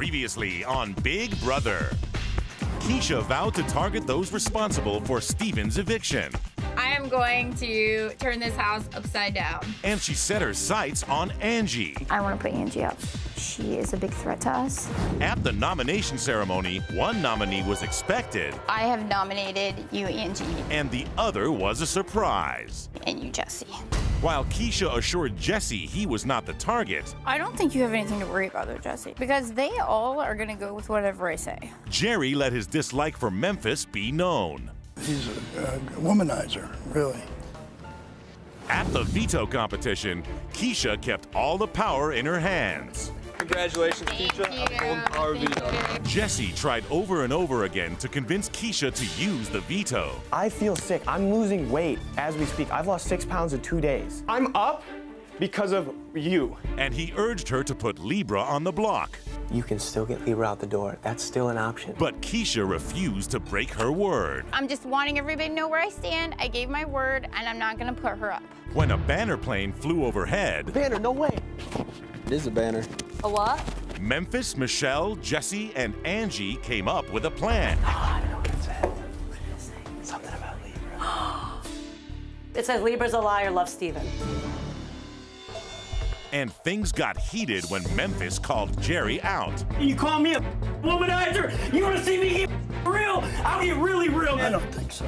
Previously on Big Brother. Keesha vowed to target those responsible for Steven's eviction, I am going to turn this house upside down. and she set her sights on Angie. I want to put Angie up. She is a big threat to us. At the nomination ceremony, one nominee was expected, I have nominated you, Angie, and the other was a surprise. and you, Jessie. While Keesha assured Jessie he was not the target, I don't think you have anything to worry about, though, Jessie, because they all are going to go with whatever I say. Jerry let his dislike for Memphis be known. He's a, a womanizer, really. At the veto competition, Keesha kept all the power in her hands. Congratulations, Keesha. Thank I'm power you. veto. You. Jessie tried over and over again to convince Keesha to use the veto. I feel sick. I'm losing weight as we speak. I've lost six pounds in two days. I'm up because of you. And he urged her to put Libra on the block. You can still get Libra out the door. That's still an option. But Keesha refused to break her word. I'm just wanting everybody to know where I stand. I gave my word, and I'm not going to put her up. When a banner plane flew overhead, Banner, no way. It is a banner. A what? Memphis, Michelle, Jessie, and Angie came up with a plan. Oh, I know what it said. Something about Libra. It says Libra's a liar, love Steven. And things got heated when Memphis called Jerry out. You call me a womanizer? You want to see me get real? I'll get really real. I don't think so.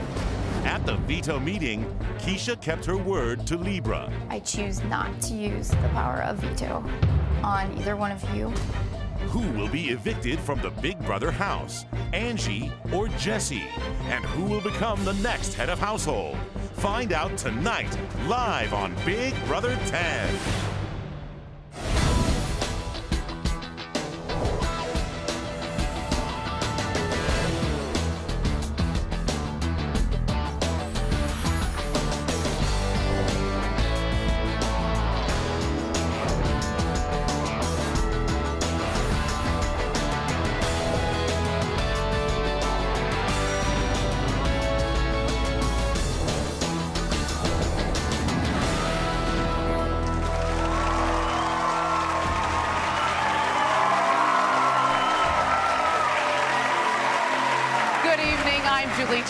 At the veto meeting, Keesha kept her word to Libra. I choose not to use the power of veto on either one of you. Who will be evicted from the Big Brother house? Angie or Jessie? And who will become the next head of household? Find out tonight, live on Big Brother 10.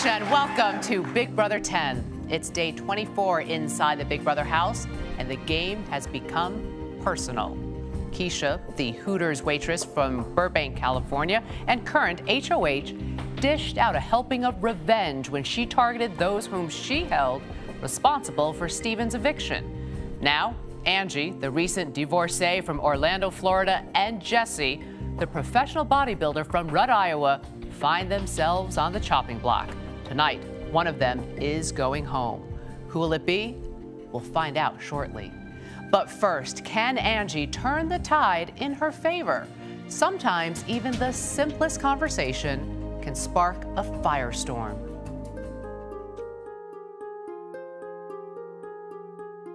I'm Welcome to Big Brother 10. It's day 24 inside the Big Brother house, and the game has become personal. Keesha, the Hooters waitress from Burbank, California, and current HOH, dished out a helping of revenge when she targeted those whom she held responsible for Steven's eviction. Now, Angie, the recent divorcee from Orlando, Florida, and Jessie, the professional bodybuilder from Rudd, Iowa, find themselves on the chopping block. Tonight, one of them is going home. Who will it be? We'll find out shortly. But first, can Angie turn the tide in her favor? Sometimes even the simplest conversation can spark a firestorm.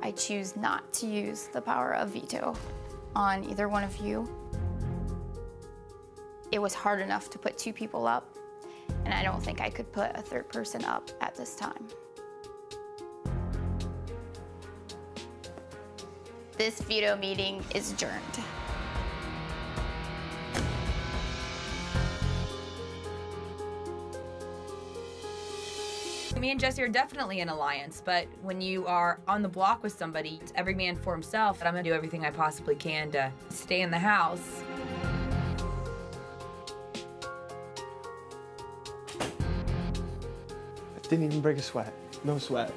I choose not to use the power of veto on either one of you. It was hard enough to put two people up, and I don't think I could put a third person up at this time. This veto meeting is adjourned. Me and Jessie are definitely an alliance, but when you are on the block with somebody, it's every man for himself. And I'm gonna do everything I possibly can to stay in the house. Didn't even break a sweat. No sweat.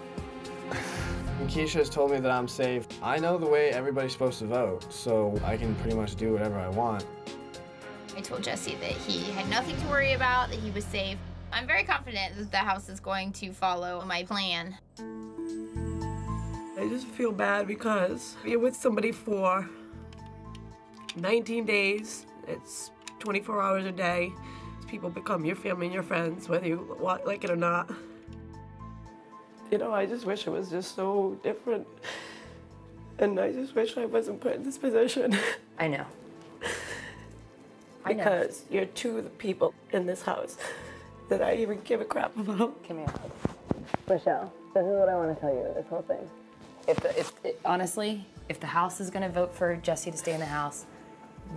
And Keesha has told me that I'm safe. I know the way everybody's supposed to vote, so I can pretty much do whatever I want. I told Jessie that he had nothing to worry about, that he was safe. I'm very confident that the house is going to follow my plan. I just feel bad because you're with somebody for 19 days. It's 24 hours a day. People become your family and your friends, whether you like it or not. You know, I just wish it was just so different. And I just wish I wasn't put in this position. I know. I know. because you're two of the people in this house that I even give a crap about. Come here. Michelle, this is what I want to tell you this whole thing. If, the, if it, honestly, if the house is going to vote for Jessie to stay in the house,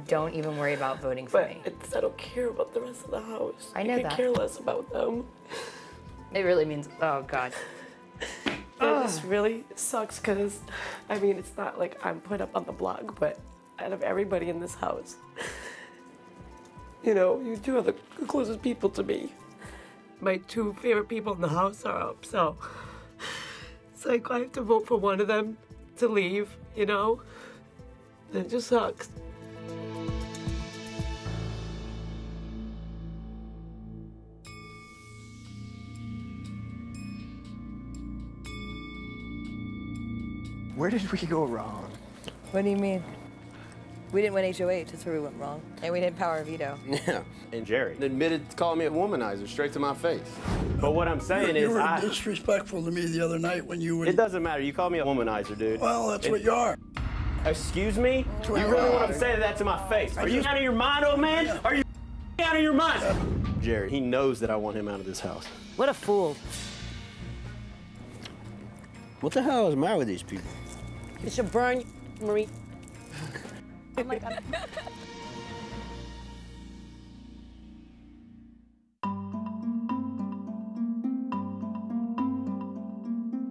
Don't even worry about voting for But me. it's, I don't care about the rest of the house. I know could that. care less about them. It really means, oh God. It just really sucks because, I mean, it's not like I'm put up on the blog, but out of everybody in this house, you know, you two are the closest people to me. My two favorite people in the house are up, so it's like I have to vote for one of them to leave, you know? It just sucks. Where did we go wrong? What do you mean? We didn't win HOH. That's where we went wrong. And we didn't power veto. Yeah. And Jerry. Admitted to calling me a womanizer straight to my face. But what I'm saying you is, were I, disrespectful to me the other night when you were. it doesn't matter. You call me a womanizer, dude. Well, that's It- what you are. Excuse me? what You you really want to say that to my face? Are you out of your mind, old man? Are you out of your mind? Jerry, he knows that I want him out of this house. What a fool. What the hell is the matter with these people? You should burn, Marie. oh my God.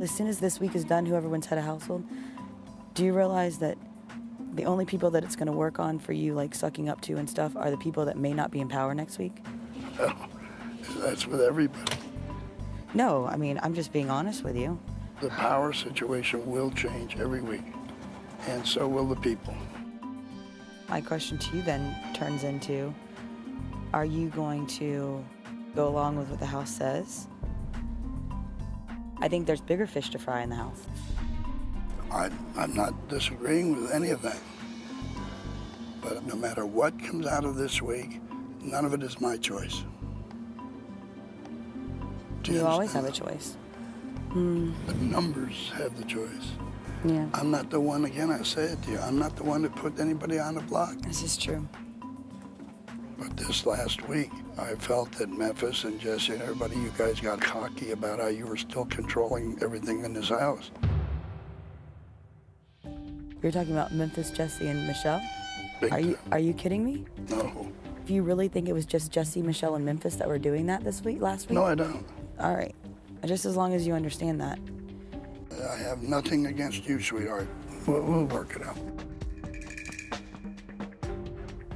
As soon as this week is done, whoever wins head of household, do you realize that the only people that it's going to work on for you, like sucking up to and stuff, are the people that may not be in power next week? Oh, that's with everybody. No, I mean, I'm just being honest with you. The power situation will change every week, and so will the people. My question to you then turns into Are you going to go along with what the House says? I think there's bigger fish to fry in the House. I, I'm not disagreeing with any of that. But no matter what comes out of this week, none of it is my choice. Do You always have a choice. That? The numbers have the choice. Yeah. I'm not the one, again, I say it to you, I'm not the one that put anybody on the block. This is true. But this last week, I felt that Memphis and Jessie and everybody, you guys got cocky about how you were still controlling everything in this house. You're talking about Memphis, Jessie, and Michelle? Big Are you are you kidding me? No. Do you really think it was just Jessie, Michelle, and Memphis that were doing that this week, last week? No, I don't. All right. Just as long as you understand that. I have nothing against you, sweetheart. We'll, we'll work it out.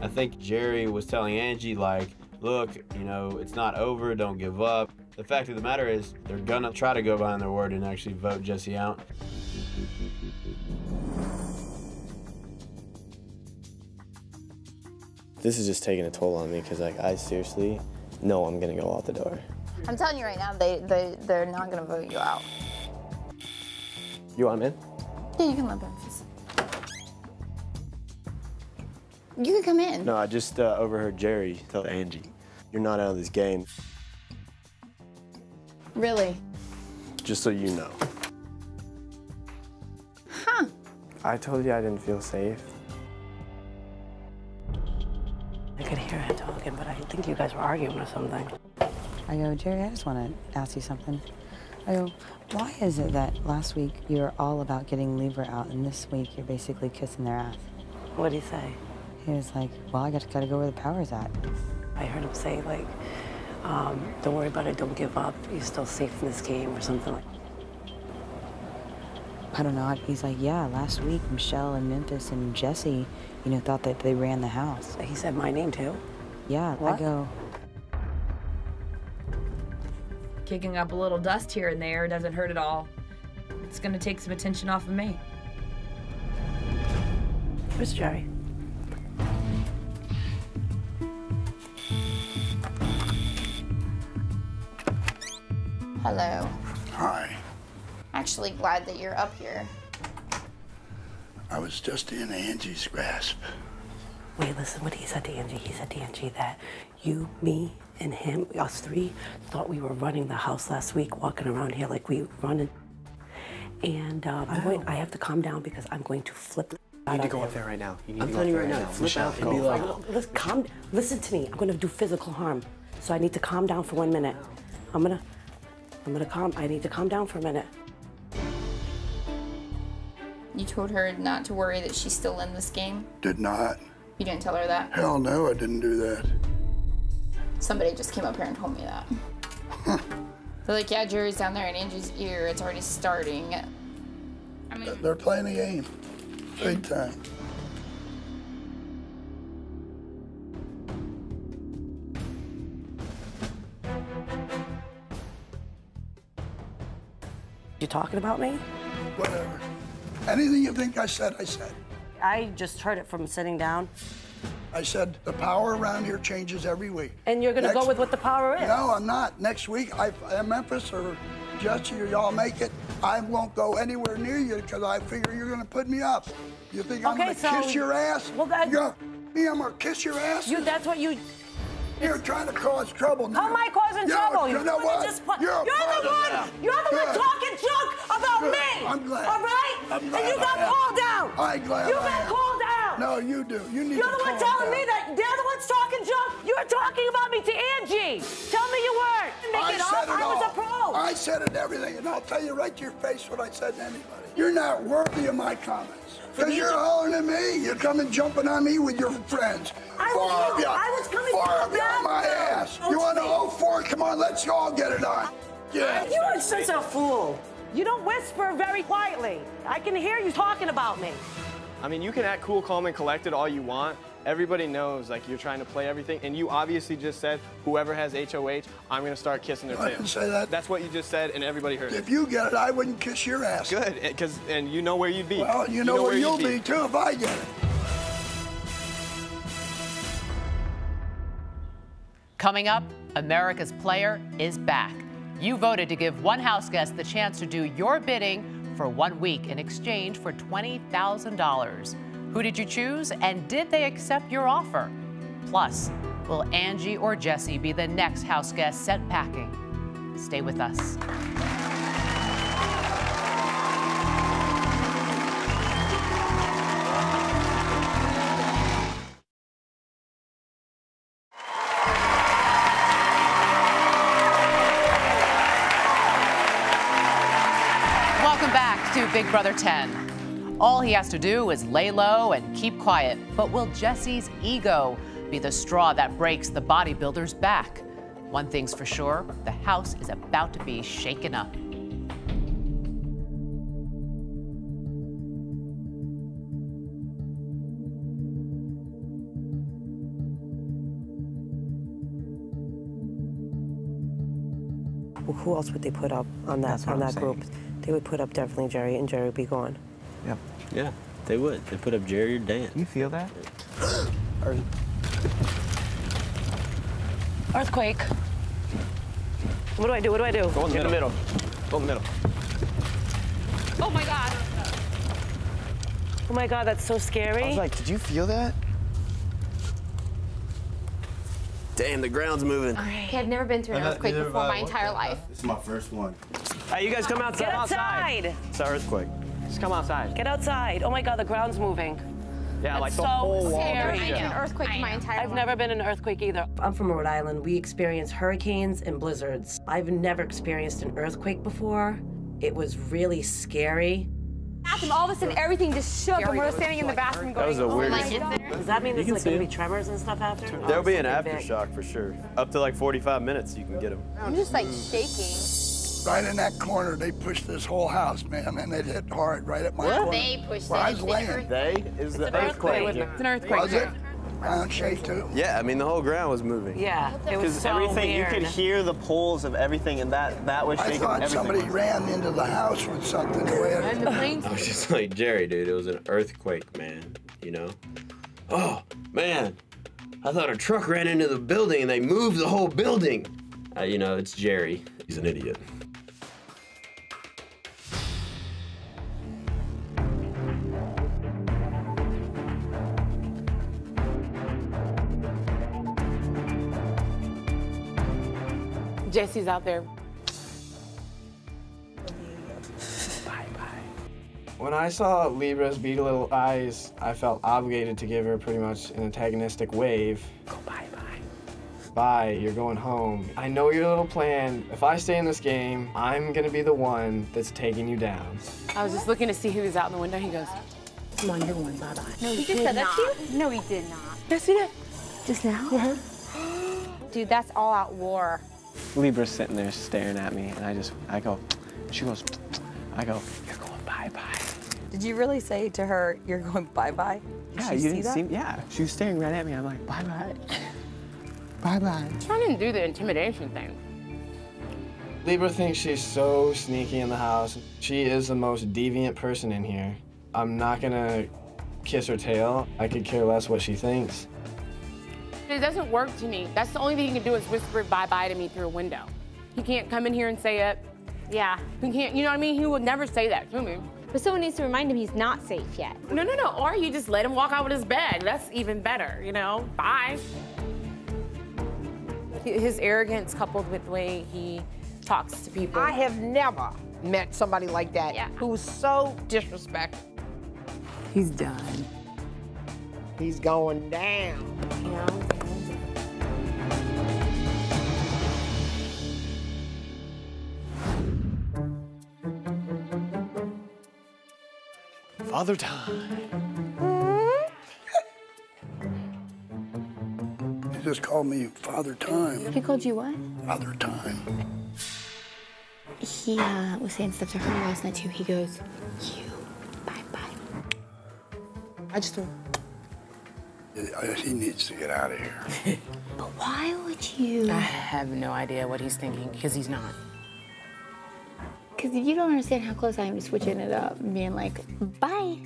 I think Jerry was telling Angie, like, look, you know, it's not over, don't give up. The fact of the matter is, they're gonna try to go behind their word and actually vote Jessie out. This is just taking a toll on me because like I seriously know I'm gonna go out the door. I'm telling you right now, they, they, they're not going to vote you out. You want him in? Yeah, you can let Memphis. You can come in. No, I just uh, overheard Jerry tell Angie, "You're not out of this game." Really? Just so you know. Huh. I told you I didn't feel safe. I could hear him talking, but I think you guys were arguing or something. I go, Jerry, I just want to ask you something. I go, why is it that last week you were all about getting Libra out, and this week you're basically kissing their ass? What did he say? He was like, well, I got to, gotta go where the power's at. I heard him say, like, um, don't worry about it, don't give up, you're still safe in this game or something like I don't know. He's like, yeah, last week Michelle and Memphis and Jessie, you know, thought that they ran the house. He said my name too? Yeah, I go, Kicking up a little dust here and there doesn't hurt at all. It's gonna take some attention off of me. Where's Jerry? Hello. Hi. Actually, glad that you're up here. I was just in Angie's grasp. Wait, listen what he said to Angie. He said to Angie that you, me, and him, us three, thought we were running the house last week, walking around here like we running. And um, I'm going, I have to calm down because I'm going to flip. the You need to out go of up there right now. You need I'm to telling you right there now, flip Michelle, out and be like, listen, calm, listen to me. I'm gonna do physical harm, so I need to calm down for one minute. I'm gonna, I'm gonna calm. I need to calm down for a minute. You told her not to worry that she's still in this game. Did not. You didn't tell her that? Hell no, I didn't do that. Somebody just came up here and told me that. They're like, yeah, Jerry's down there in Angie's ear. It's already starting. I mean, They're playing the game, big time. You talking about me? Whatever. Anything you think I said, I said. I just heard it from sitting down. I said the power around here changes every week. And you're gonna go with what the power is? No, I'm not. Next week, I, uh, Memphis or Jessie or y'all make it. I won't go anywhere near you because I figure you're gonna put me up. You think I'm Okay, gonna so- kiss your ass? Well, that- You're, me, I'm gonna kiss your ass? You, that's what you. You're trying to cause trouble now. How am I causing You're- trouble? You know what? Just you're you're the one. You're the one talking junk about Good. me. I'm glad. All right? I'm glad and you got I am. called out. I'm glad You got called out. No, you do. You need You're the one telling down. me that they're the ones talking junk. You're talking about me to Angie. Tell me you weren't. Make I it said up. it I all. was a pro. I said it everything, and I'll tell you right to your face what I said to anybody. You're not worthy of my comments. Because you're hollering at me. You're coming jumping on me with your friends. I was- of you. I was coming of you on my ass. bathroom. You want to Don't 04? Come on, let's all get it on. Yeah. You are such a fool. You don't whisper very quietly. I can hear you talking about me. I mean, you can act cool, calm, and collected all you want. Everybody knows, like, you're trying to play everything. And you obviously just said, whoever has HOH, I'm going to start kissing their I tail. didn't say that. That's what you just said, and everybody heard it. If you get it, I wouldn't kiss your ass. Good, eh, because and you know where you'd be. Well, you know, where, you'd you'll be too if I get it. Coming up, America's Player is back. You voted to give one house guest the chance to do your bidding for one week in exchange for $20,000. Who did you choose, and did they accept your offer? Plus, will Angie or Jessie be the next house guest sent packing? Stay with us. Brother 10. All he has to do is lay low and keep quiet. But will Jessie's ego be the straw that breaks the bodybuilder's back? One thing's for sure the house is about to be shaken up. Who else would they put up on that That's on I'm that group? They would put up definitely Jerry, and Jerry would be gone. Yep. Yeah, they would. They put up Jerry or Dan. You feel that? Earthquake. What do I do? What do I do? Go in the middle. Go in the middle. Oh my god. Oh my god, that's so scary. I was like, did you feel that? Damn, the ground's moving. I've never been through an earthquake before my entire the life. This is my first one. Hey, you guys come outside. Get outside. It's an earthquake. Just come outside. Get outside. Oh my god, the ground's moving. Yeah, That's like the so whole wall. scary. goes I know. down. An earthquake my entire I've never been in an earthquake either. I'm from Rhode Island. We experience hurricanes and blizzards. I've never experienced an earthquake before. It was really scary. Bathroom, all of a sudden everything just shook, and we're standing in the bathroom going, That was the "Oh my weirdest- God." Does that mean there's like gonna be tremors and stuff after? There'll be an something big. aftershock for sure. Up to like 45 minutes, you can get them. I'm just like shaking. Right in that corner, they pushed this whole house, man, and it hit hard right at my What? corner. They pushed where it. I was laying. They is the an earthquake. earthquake. It's an earthquake. Was it? Ground shake too. Yeah, I mean the whole ground was moving. Yeah, it was Because so everything, weird. you could hear the pulls of everything, and that that was I shaking thought everything. somebody ran into the house with something. The way it- I was just like Jerry, dude. It was an earthquake, man. You know? Oh man, I thought a truck ran into the building and they moved the whole building. Uh, you know, it's Jerry. He's an idiot. Jessie's out there. Bye bye. When I saw Libra's beady little eyes, I felt obligated to give her pretty much an antagonistic wave. Go bye bye. Bye, you're going home. I know your little plan. If I stay in this game, I'm gonna be the one that's taking you down. I was just looking to see who was out in the window. He goes, Come on, you're going bye bye. No, he just said that to you? No, he did not. Yes, he did. Just now? Uh-huh. Dude, that's all out war. Libra's sitting there staring at me, and I just, I go, she goes, I go, you're going bye bye. Did you really say to her, you're going bye-bye? Yeah, she you see didn't that? see, yeah. She was staring right at me. I'm like, bye bye. bye bye. I didn't do the intimidation thing. Libra thinks she's so sneaky in the house. She is the most deviant person in here. I'm not gonna kiss her tail. I could care less what she thinks. It doesn't work to me. That's the only thing he can do is whisper bye bye to me through a window. He can't come in here and say it. Yeah. He can't, you know what I mean? He would never say that to me. But someone needs to remind him he's not safe yet. No, no, no. Or you just let him walk out with his bag. That's even better, you know? Bye. His arrogance coupled with the way he talks to people. I have never met somebody like that yeah. who's so disrespectful. He's done. He's going down. Father time. He just called me Father Time. He called you what? Father Time. He uh, was saying stuff to her last night too. He goes, you, bye bye. I just don't. I- He needs to get out of here. But why would you? I have no idea what he's thinking because he's not. Because you don't understand how close I am to switching it up and being like, bye.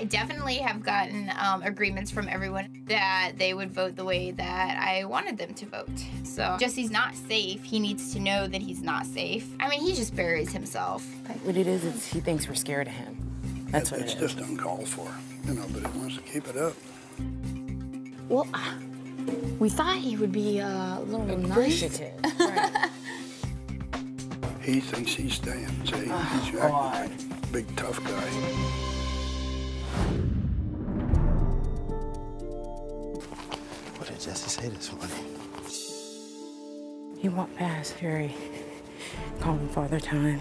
I definitely have gotten um, agreements from everyone that they would vote the way that I wanted them to vote. So Jessie's not safe. He needs to know that he's not safe. I mean, he just buries himself. What it is, it's he thinks we're scared of him. That's what It's it is. just uncalled for, you know, but he wants to keep it up. Well, uh, we thought he would be uh, a little nice. Appreciative. He thinks he's staying. See, he's acting like a big tough guy. What did Jessie say this morning? He walked past Jerry, called him Father Time,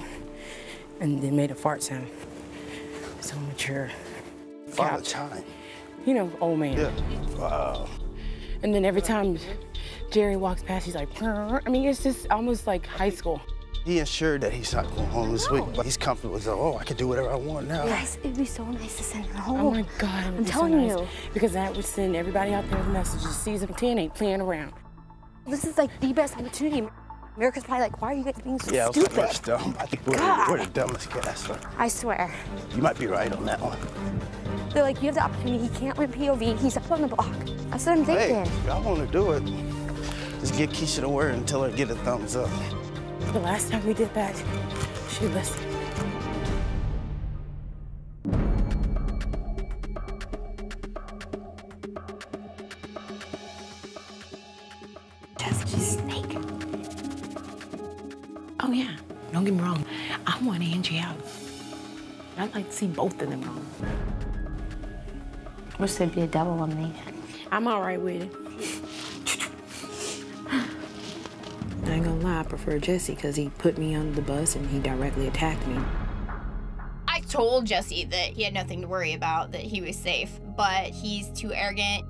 and then made a fart sound. So mature. Father Couch. Time. You know, old man. Yeah. Wow. And then every time Jerry walks past, he's like, "Brr." I mean, it's just almost like high school. He assured that he's not going home this week, but he's comfortable with, oh, I can do whatever I want now. Yes, it'd be so nice to send him home. Oh my God, I'm be so telling nice. you. Because that would send everybody out there with messages. Season 10 ain't playing around. This is like the best opportunity. America's probably like, why are you guys being so Yeah, I was stupid? like, that's dumb. I think we're, God. we're the dumbest cast. I swear. You might be right on that one. They're like, you have the opportunity. He can't win POV. He's up on the block. That's what I'm thinking. Hey, y'all want to do it, just get Keesha the word and tell her to get a thumbs up. The last time we did that, she listened. I'd like to see both of them wrong. Wish there'd be a double on me. I'm all right with it. I ain't gonna lie, I prefer Jessie because he put me under the bus and he directly attacked me. I told Jessie that he had nothing to worry about, that he was safe, but he's too arrogant.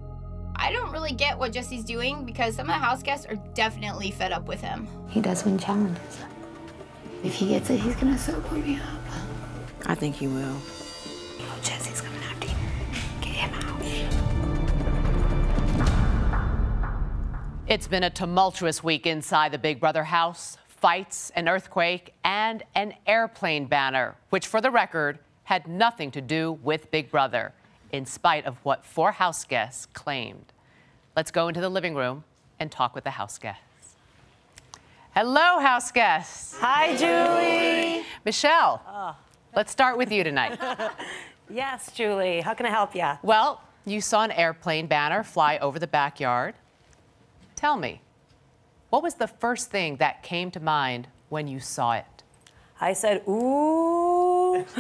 I don't really get what Jessie's doing because some of the house guests are definitely fed up with him. He does win challenges. If he gets it, he's gonna sober me up. I think he will. Oh, Jessie's coming after you. Get him out. It's been a tumultuous week inside the Big Brother house fights, an earthquake, and an airplane banner, which, for the record, had nothing to do with Big Brother, in spite of what four house guests claimed. Let's go into the living room and talk with the house guests. Hello, house guests. Hi, Julie. Michelle, ah. Let's start with you tonight. Yes, Julie. How can I help you? Well, you saw an airplane banner fly over the backyard. Tell me, what was the first thing that came to mind when you saw it? I said, ooh.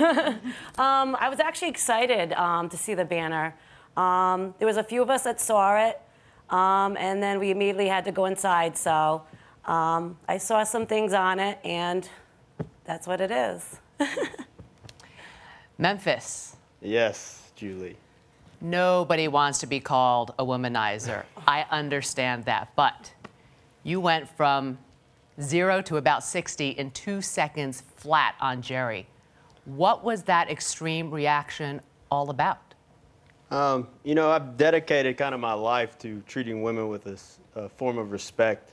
um, I was actually excited um, to see the banner. Um, there was a few of us that saw it, um, and then we immediately had to go inside. So um, I saw some things on it, and that's what it is. Memphis. Yes, Julie. Nobody wants to be called a womanizer. I understand that. But you went from zero to about 60 in two seconds flat on Jerry. What was that extreme reaction all about? Um, you know, I've dedicated kind of my life to treating women with a form of respect.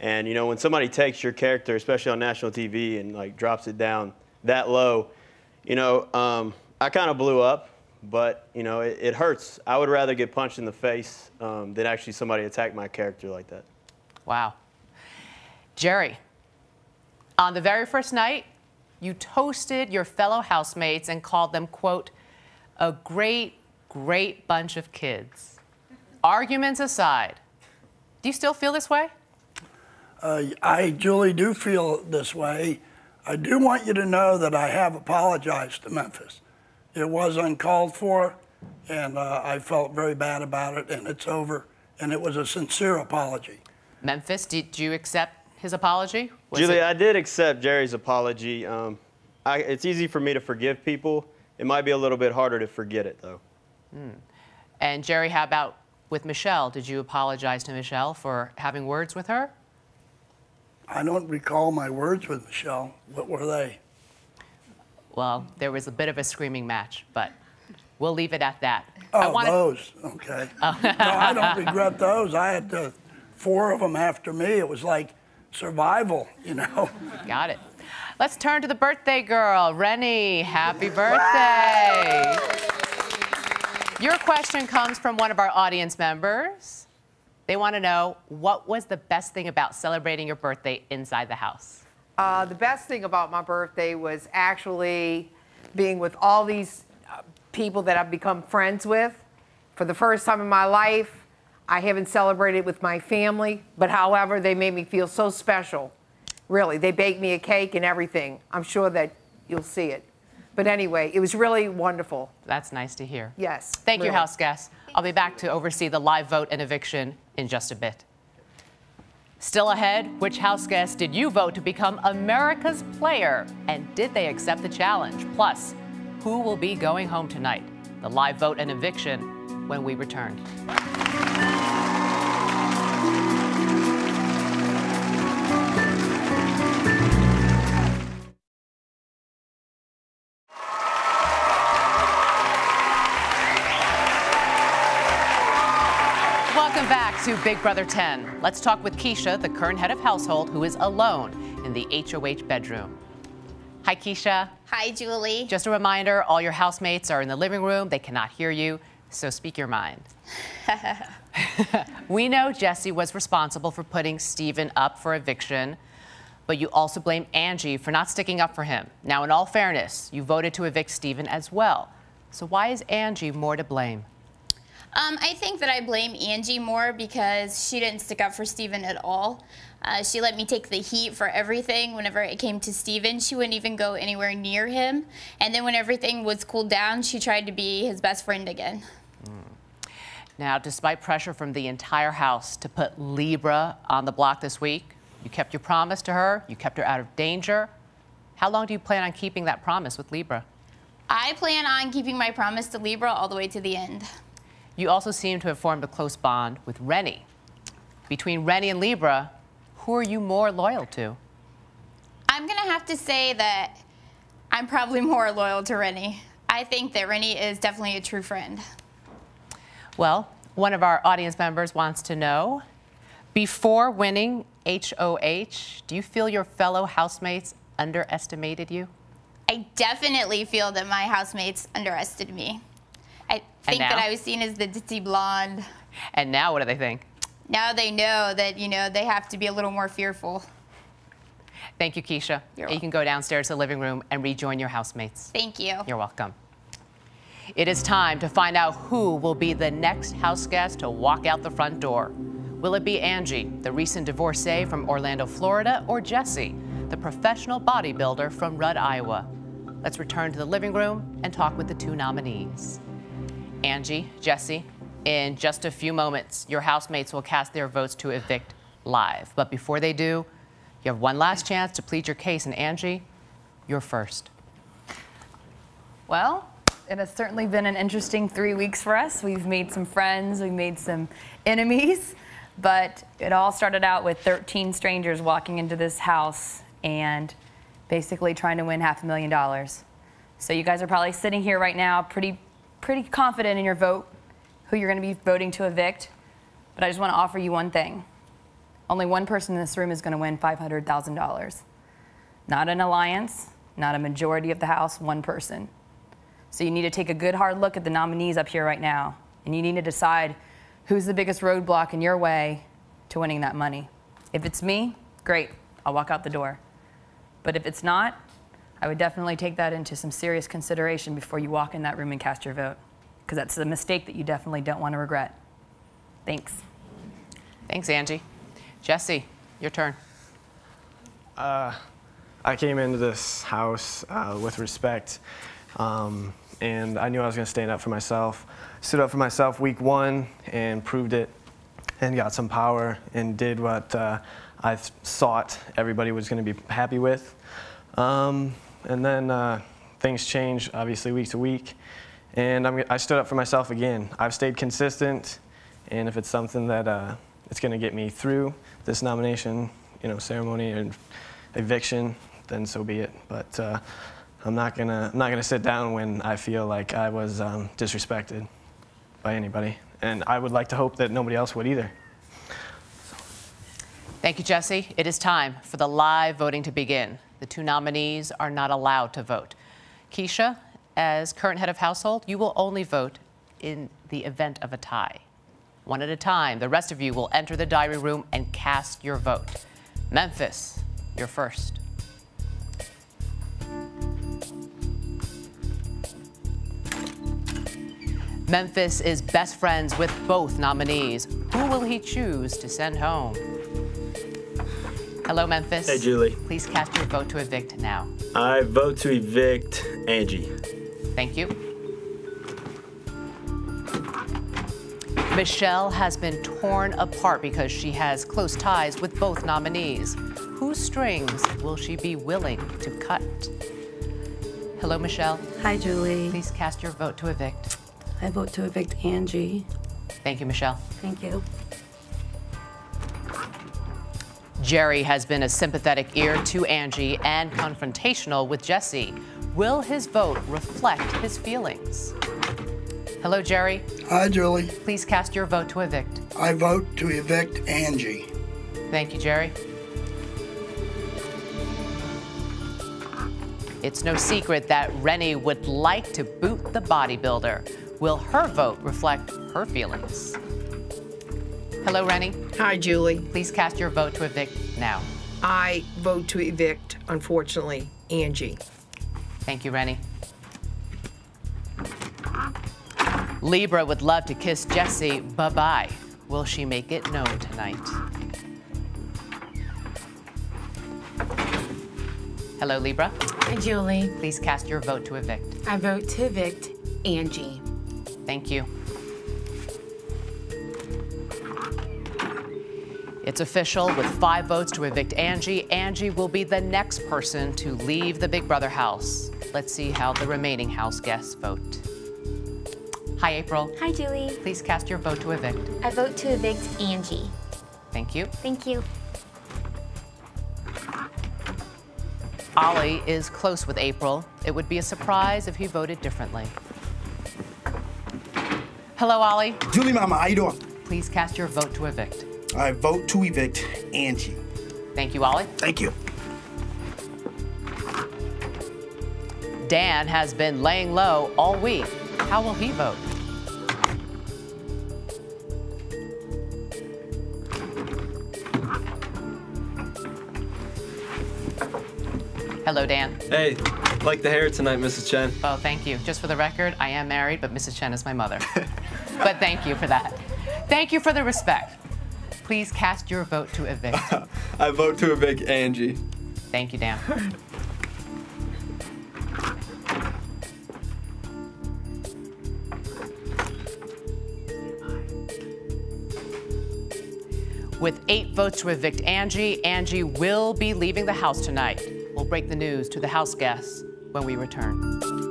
And, you know, when somebody takes your character, especially on national TV, and like drops it down that low, you know, um, I kind of blew up, but, you know, it, it hurts. I would rather get punched in the face um, than actually somebody attack my character like that. Wow. Jerry, on the very first night, you toasted your fellow housemates and called them, quote, a great, great bunch of kids. Arguments aside, do you still feel this way? Uh, I, Julie, do feel this way. I do want you to know that I have apologized to Memphis. It was uncalled for, and uh, I felt very bad about it, and it's over. And it was a sincere apology. Memphis, did you accept his apology? Was Julie, it- I did accept Jerry's apology. Um, I, it's easy for me to forgive people. It might be a little bit harder to forget it, though. Hmm. And Jerry, how about with Michelle? Did you apologize to Michelle for having words with her? I don't recall my words with Michelle. What were they? Well, there was a bit of a screaming match, but we'll leave it at that. Oh, wanna- those. Okay. Oh. no, I don't regret those. I had to, four of them after me. It was like survival, you know. Got it. Let's turn to the birthday girl, Renny. Happy birthday. Your question comes from one of our audience members. They want to know what was the best thing about celebrating your birthday inside the house? Uh, the best thing about my birthday was actually being with all these uh, people that I've become friends with. For the first time in my life, I haven't celebrated with my family, but however, they made me feel so special. Really, they baked me a cake and everything. I'm sure that you'll see it. But anyway, it was really wonderful. That's nice to hear. Yes. Thank you, really. house guests. I'll be back to oversee the live vote and eviction in just a bit. Still ahead, which house guest did you vote to become America's player? And did they accept the challenge? Plus, who will be going home tonight? The live vote and eviction when we return. To Big Brother 10. Let's talk with Keesha, the current head of household, who is alone in the HOH bedroom. Hi, Keesha. Hi, Julie. Just a reminder all your housemates are in the living room. They cannot hear you, so speak your mind. We know Jessie was responsible for putting Steven up for eviction, but you also blame Angie for not sticking up for him. Now, in all fairness, you voted to evict Steven as well. So, why is Angie more to blame? Um, I think that I blame Angie more because she didn't stick up for Steven at all. Uh, she let me take the heat for everything whenever it came to Steven. She wouldn't even go anywhere near him. And then when everything was cooled down, she tried to be his best friend again. Now, despite pressure from the entire house to put Libra on the block this week, you kept your promise to her, you kept her out of danger. How long do you plan on keeping that promise with Libra? I plan on keeping my promise to Libra all the way to the end. You also seem to have formed a close bond with Renny. Between Renny and Libra, who are you more loyal to? I'm gonna have to say that I'm probably more loyal to Renny. I think that Renny is definitely a true friend. Well, one of our audience members wants to know before winning HOH, do you feel your fellow housemates underestimated you? I definitely feel that my housemates underestimated me. I think that? I was seen as the ditzy blonde. And now what do they think? Now they know that, you know, they have to be a little more fearful. Thank you, Keesha. you can go downstairs to the living room and rejoin your housemates. Thank you. You're welcome. It is time to find out who will be the next house guest to walk out the front door. Will it be Angie, the recent divorcee from Orlando, Florida, or Jessie, the professional bodybuilder from Rudd, Iowa? Let's return to the living room and talk with the two nominees. Angie, Jessie, in just a few moments, your housemates will cast their votes to evict live. But before they do, you have one last chance to plead your case. And Angie, you're first. Well, It has certainly been an interesting three weeks for us. We've made some friends, we've made some enemies, but it all started out with 13 strangers walking into this house and basically trying to win half a million dollars. So you guys are probably sitting here right now pretty, pretty confident in your vote, who you're going to be voting to evict. But I just want to offer you one thing. Only one person in this room is going to win $500,000. Not an alliance, not a majority of the House, one person. So you need to take a good hard look at the nominees up here right now, and you need to decide who's the biggest roadblock in your way to winning that money. If it's me, great, I'll walk out the door. But if it's not, I would definitely take that into some serious consideration before you walk in that room and cast your vote, because that's a mistake that you definitely don't want to regret. Thanks. Thanks, Angie. Jessie, your turn. Uh, I came into this house uh, with respect, um, and I knew I was going to stand up for myself. Stood up for myself week one and proved it, and got some power and did what uh, I thought everybody was going to be happy with. Um, and then uh, things change, obviously, week to week, and I'm, I stood up for myself again. I've stayed consistent, and if it's something that uh, it's going to get me through this nomination, you know, ceremony and eviction, then so be it. But uh, I'm not gonna not gonna sit down when I feel like I was um, disrespected by anybody, and I would like to hope that nobody else would either. Thank you, Jessie. It is time for the live voting to begin. The two nominees are not allowed to vote. Keesha, as current head of household, you will only vote in the event of a tie. One at a time, the rest of you will enter the diary room and cast your vote. Memphis, you're first. Memphis is best friends with both nominees. Who will he choose to send home? Hello, Memphis. Hey, Julie. Please cast your vote to evict now. I vote to evict Angie. Thank you. Michelle has been torn apart because she has close ties with both nominees. Whose strings will she be willing to cut? Hello, Michelle. Hi, Julie. Please cast your vote to evict. I vote to evict Angie. Thank you, Michelle. Thank you. Jerry has been a sympathetic ear to Angie and confrontational with Jessie. Will his vote reflect his feelings? Hello, Jerry. Hi, Julie. Please cast your vote to evict. I vote to evict Angie. Thank you, Jerry. It's no secret that Renny would like to boot the bodybuilder. Will her vote reflect her feelings? Hello, Renny. Hi, Julie. Please cast your vote to evict now. I vote to evict, unfortunately, Angie. Thank you, Renny. Libra would love to kiss Jessie bye bye. Will she make it known tonight? Hello, Libra. Hi, Julie. Please cast your vote to evict. I vote to evict Angie. Thank you. It's official with five votes to evict Angie. Angie will be the next person to leave the Big Brother house. Let's see how the remaining house guests vote. Hi, April. Hi, Julie. Please cast your vote to evict. I vote to evict Angie. Thank you. Thank you. Ollie is close with April. It would be a surprise if he voted differently. Hello, Ollie. Julie Mama, how you doing? Please cast your vote to evict. I vote to evict Angie. Thank you, Ollie. Thank you. Dan has been laying low all week. How will he vote? Hello, Dan. Hey, like the hair tonight, Mrs. Chen. Oh, thank you. Just for the record, I am married, but Mrs. Chen is my mother. but thank you for that. Thank you for the respect. Please cast your vote to evict. I vote to evict Angie. Thank you, Dan. With eight votes to evict Angie, Angie will be leaving the house tonight. We'll break the news to the house guests when we return.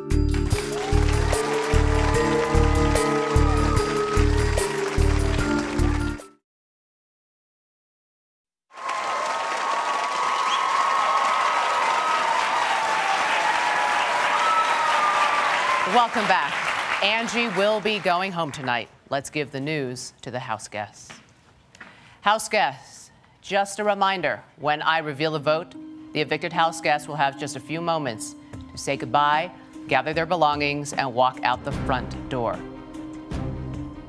Angie will be going home tonight. Let's give the news to the house guests. House guests, just a reminder when I reveal the vote, the evicted house guests will have just a few moments to say goodbye, gather their belongings, and walk out the front door.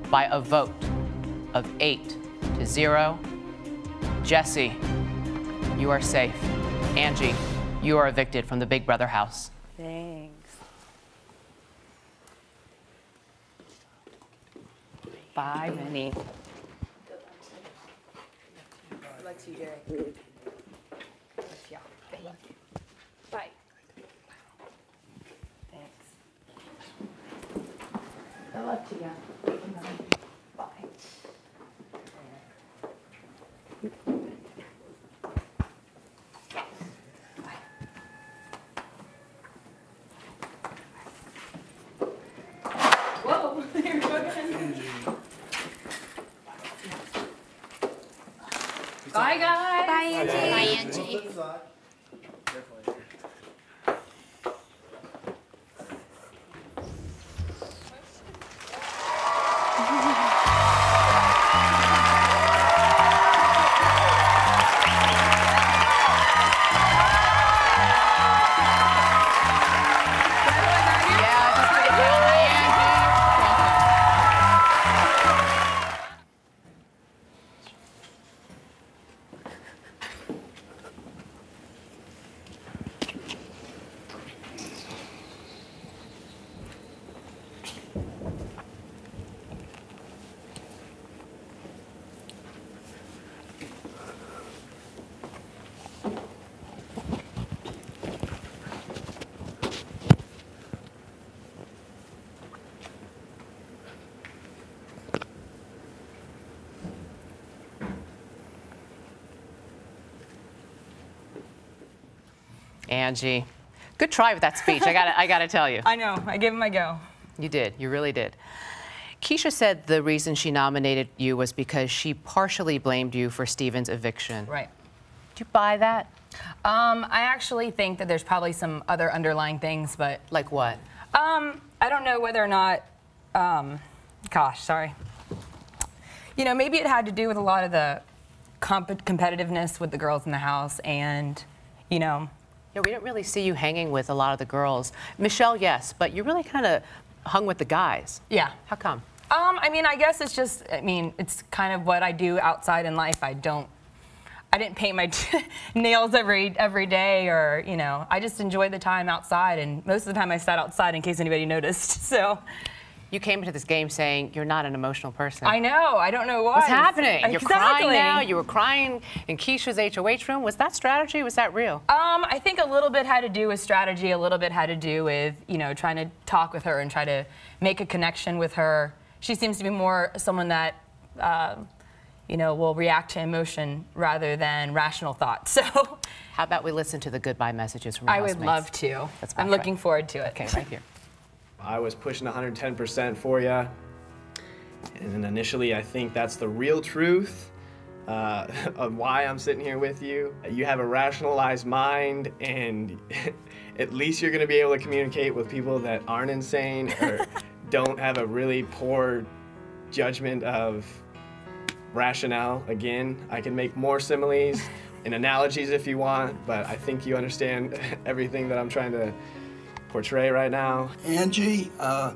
By a vote of eight to zero, Jessie, you are safe. Angie, you are evicted from the Big Brother house. Thanks. Bye, Minnie. Love you, Jerry. Bye. Thanks. I love you. Angie, good try with that speech. I got I got to tell you. I know. I gave him my go. You did. You really did. Keesha said the reason she nominated you was because she partially blamed you for Steven's eviction. Right. Do you buy that? Um, I actually think that there's probably some other underlying things, but like what? Um, I don't know whether or not. Um, gosh, sorry. You know, maybe it had to do with a lot of the comp- competitiveness with the girls in the house, and you know. Yeah, we didn't really see you hanging with a lot of the girls. Michelle, yes, but you really kind of hung with the guys. Yeah. How come? Um, I mean, I guess it's just. I mean, it's kind of what I do outside in life. I don't. I didn't paint my nails every every day, or you know, I just enjoyed the time outside, and most of the time I sat outside in case anybody noticed. So. You came into this game saying you're not an emotional person. I know. I don't know why. What's happening? You're crying now. You were crying in Keesha's HOH room. Was that strategy? Was that real? Um, I think a little bit had to do with strategy. A little bit had to do with you know trying to talk with her and try to make a connection with her. She seems to be more someone that. Um, you know, will react to emotion rather than rational thought. So, how about we listen to the goodbye messages from I would love to. That's I'm looking forward to it. Okay, right here. I was pushing 110% for you. And initially, I think that's the real truth uh, of why I'm sitting here with you. You have a rationalized mind, and at least you're going to be able to communicate with people that aren't insane or don't have a really poor judgment of rationale. Again, I can make more similes and analogies if you want, but I think you understand everything that I'm trying to portray right now. Angie, uh,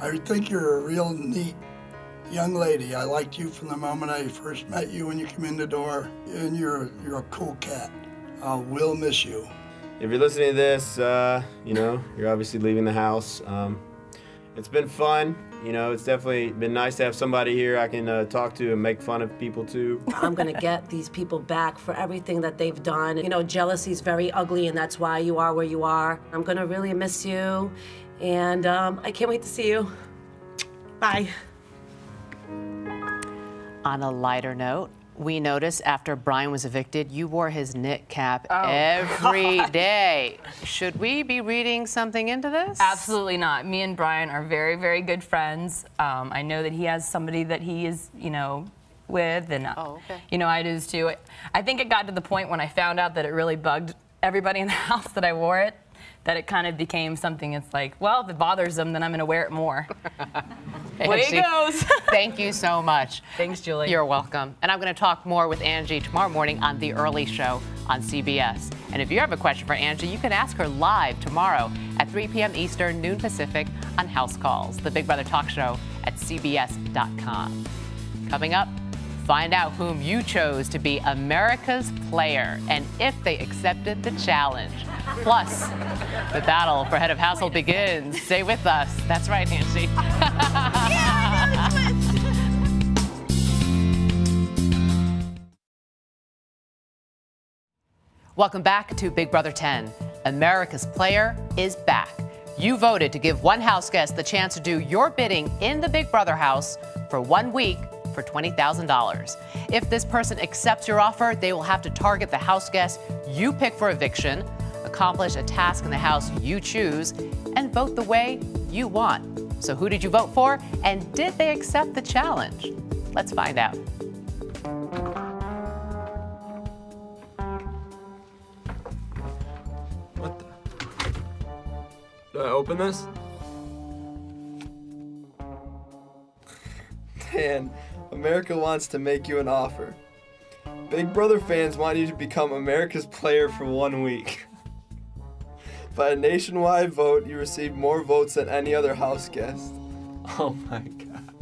I think you're a real neat young lady. I liked you from the moment I first met you when you came in the door, and you're you're a cool cat. I will miss you. If you're listening to this, uh, you know, you're obviously leaving the house. Um, it's been fun. You know, it's definitely been nice to have somebody here I can uh, talk to and make fun of people too. I'm gonna get these people back for everything that they've done. You know, jealousy is very ugly, and that's why you are where you are. I'm gonna really miss you, and um, I can't wait to see you. Bye. On a lighter note, we noticed after Brian was evicted, you wore his knit cap Oh, every God. day. Should we be reading something into this? Absolutely not. Me and Brian are very, very good friends. Um, I know that he has somebody that he is, you know, with, and Oh, okay. you know, I do too. I think it got to the point when I found out that it really bugged everybody in the house that I wore it. That it kind of became something. It's like, well, if it bothers them, then I'm going to wear it more. Way it goes. Thank you so much. Thanks, Julie. You're welcome. And I'm going to talk more with Angie tomorrow morning on The Early Show on CBS. And if you have a question for Angie, you can ask her live tomorrow at 3 p.m. Eastern, noon Pacific on House Calls, the Big Brother Talk Show at CBS.com. Coming up, find out whom you chose to be America's player and if they accepted the challenge. Plus, the battle for head of household begins. Stay with us. That's right, Nancy. Welcome back to Big Brother 10. America's Player is back. You voted to give one house guest the chance to do your bidding in the Big Brother house for one week for $20,000. If this person accepts your offer, they will have to target the house guest you pick for eviction, accomplish a task in the house you choose, and vote the way you want. So, who did you vote for, and did they accept the challenge? Let's find out. What? Do I open this? Dan, America wants to make you an offer. Big Brother fans want you to become America's player for one week. By a nationwide vote, you received more votes than any other house guest. Oh my god.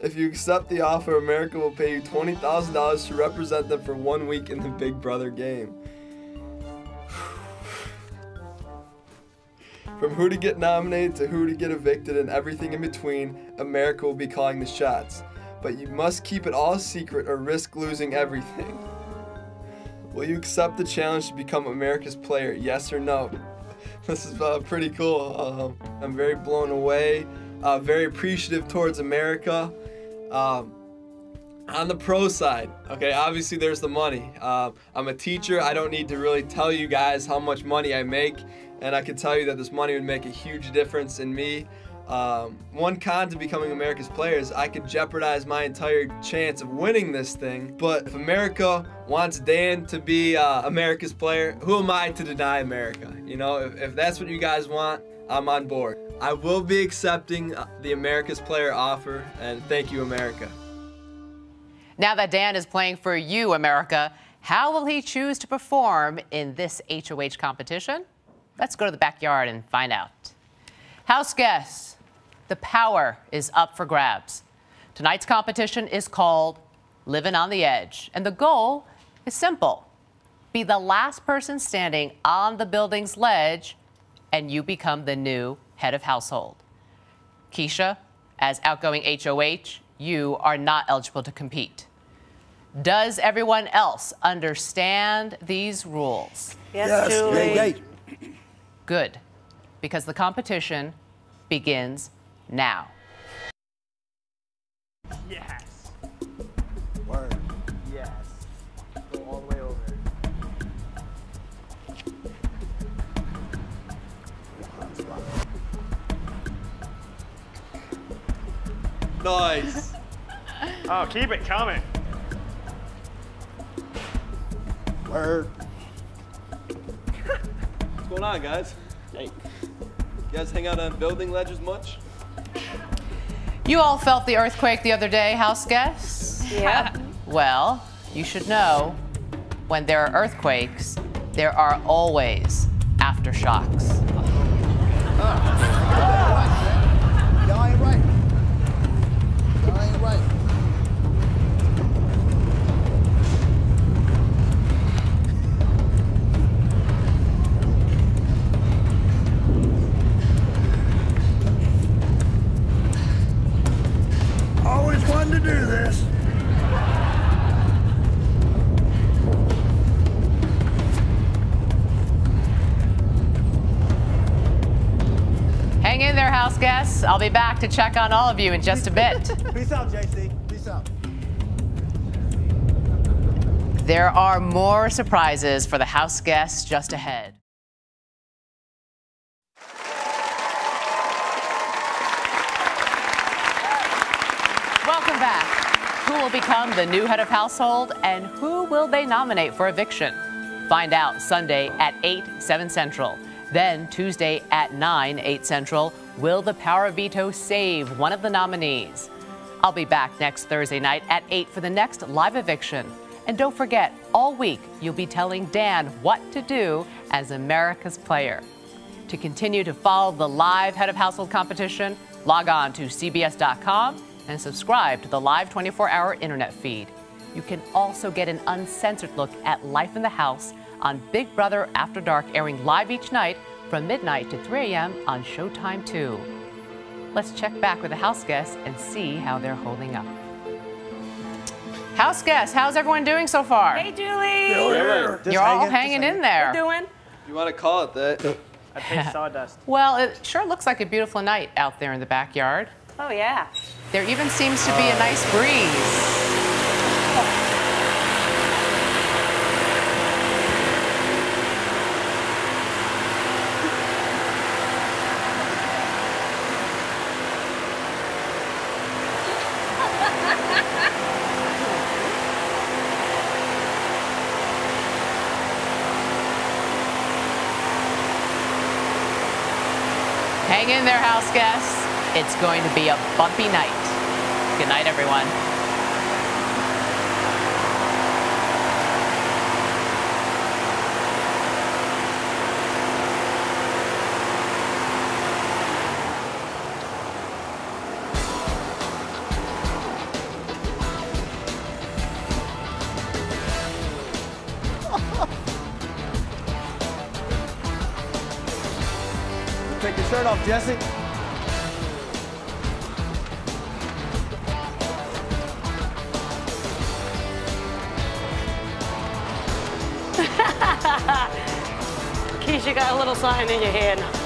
If you accept the offer, America will pay you $20,000 to represent them for one week in the Big Brother game. From who to get nominated to who to get evicted and everything in between, America will be calling the shots. But you must keep it all secret or risk losing everything. Will you accept the challenge to become America's player? Yes or no? This is uh, pretty cool. Um, I'm very blown away, uh, very appreciative towards America. Um, on the pro side, okay, obviously there's the money. Um, I'm a teacher. I don't need to really tell you guys how much money I make, and I can tell you that this money would make a huge difference in me. Um, one con to becoming America's player is I could jeopardize my entire chance of winning this thing. But if America wants Dan to be uh, America's player, who am I to deny America? You know, if, if that's what you guys want, I'm on board. I will be accepting uh, the America's player offer, and thank you, America. Now that Dan is playing for you, America, how will he choose to perform in this HOH competition? Let's go to the backyard and find out. House guests, the power is up for grabs. Tonight's competition is called Living on the Edge, and the goal is simple be the last person standing on the building's ledge, and you become the new head of household. Keesha, as outgoing HOH, you are not eligible to compete. Does everyone else understand these rules? Yes, Yes, Julie. yay, yay. Good, because the competition begins now. Yes. Word. Yes. Go all the way over. Nice. Oh, keep it coming. Word. What's going on, guys? Hey. You guys hang out on building ledges much? You all felt the earthquake the other day, house guests? Yeah. Well, you should know when there are earthquakes, there are always aftershocks. Back to check on all of you in just a bit. Peace out, JC. Peace out. There are more surprises for the house guests just ahead. Welcome back. Who will become the new head of household and who will they nominate for eviction? Find out Sunday at 8, 7 Central. Then Tuesday at 9, 8 Central. Will the power veto save one of the nominees? I'll be back next Thursday night at 8 for the next live eviction. And don't forget, all week you'll be telling Dan what to do as America's player. To continue to follow the live head of household competition, log on to CBS.com and subscribe to the live 24 hour internet feed. You can also get an uncensored look at life in the house on Big Brother After Dark, airing live each night from midnight to 3 a.m. on Showtime 2. Let's check back with the house guests and see how they're holding up. House guests, how's everyone doing so far? Hey, Julie. You're all hanging in there. doing? You want to call it that? I taste sawdust. Well, it sure looks like a beautiful night out there in the backyard. Oh, yeah. There even seems to be a nice breeze. Hang there, house guests. It's going to be a bumpy night. Good night, everyone. Jessie. Keesha got a little sign in your hand.